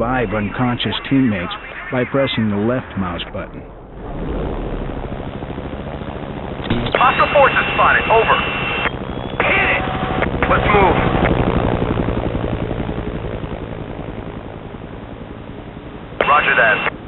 revive unconscious teammates by pressing the left mouse button. Hostile forces spotted. Over. Hit it! Let's move. Roger that.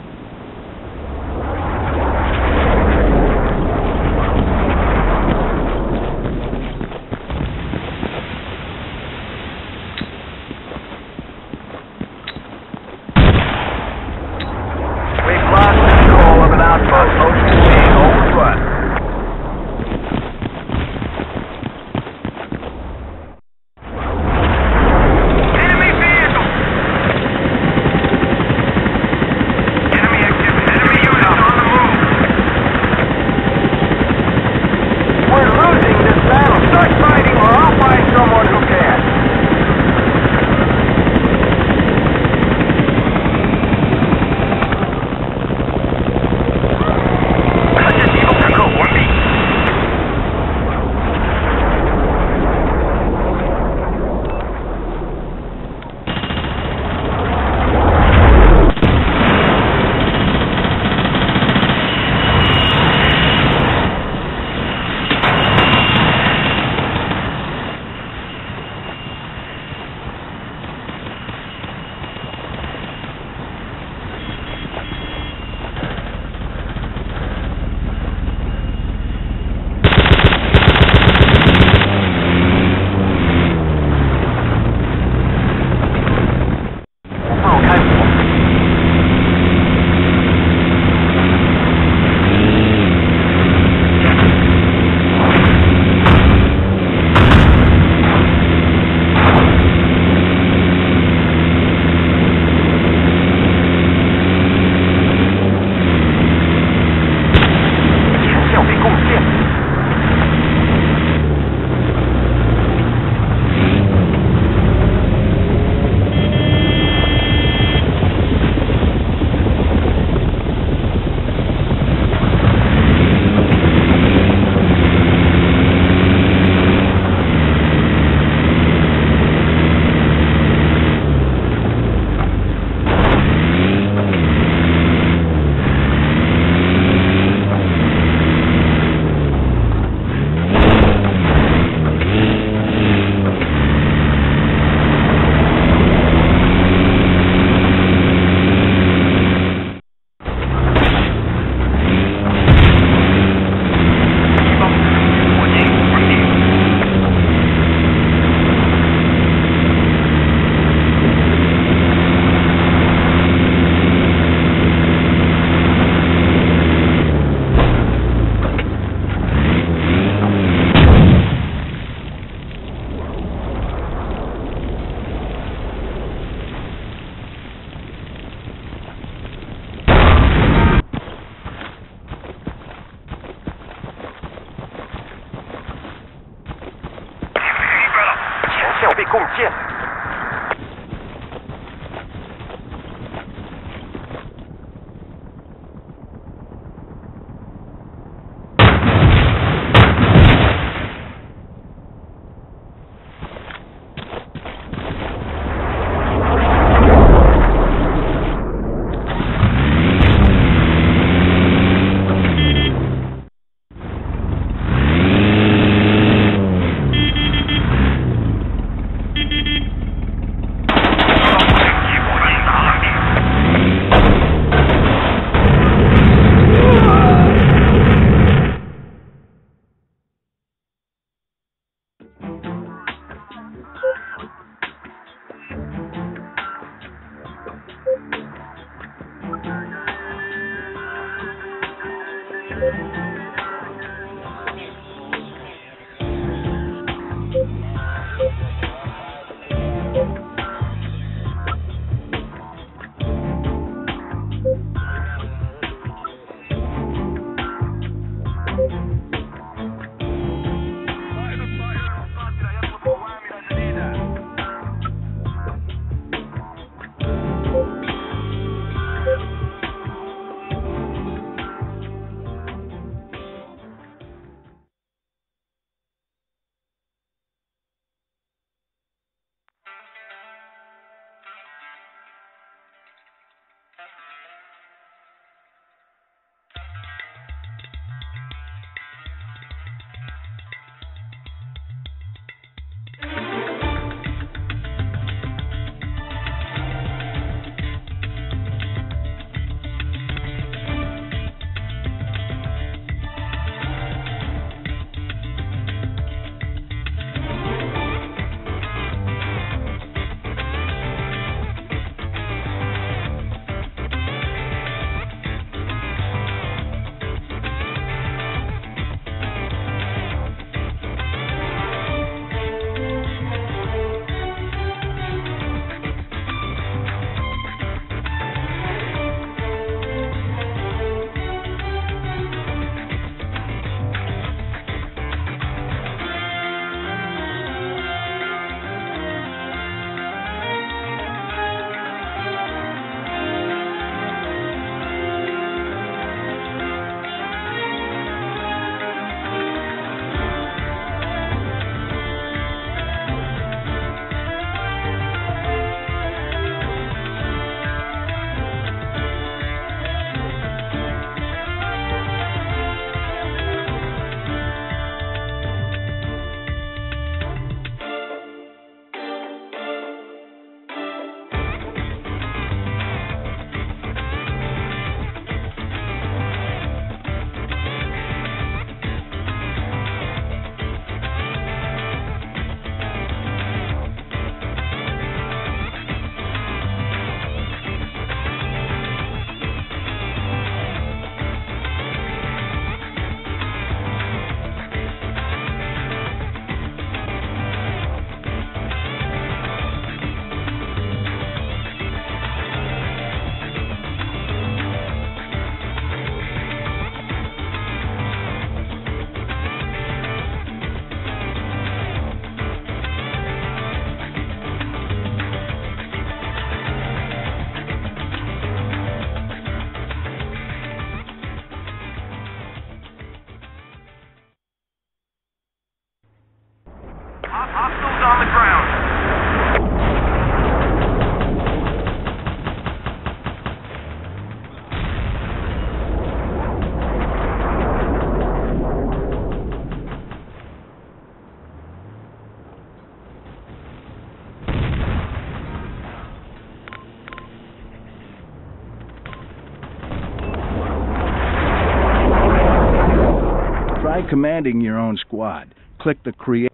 Commanding your own squad. Click the Create,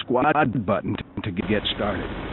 Squad button to get started.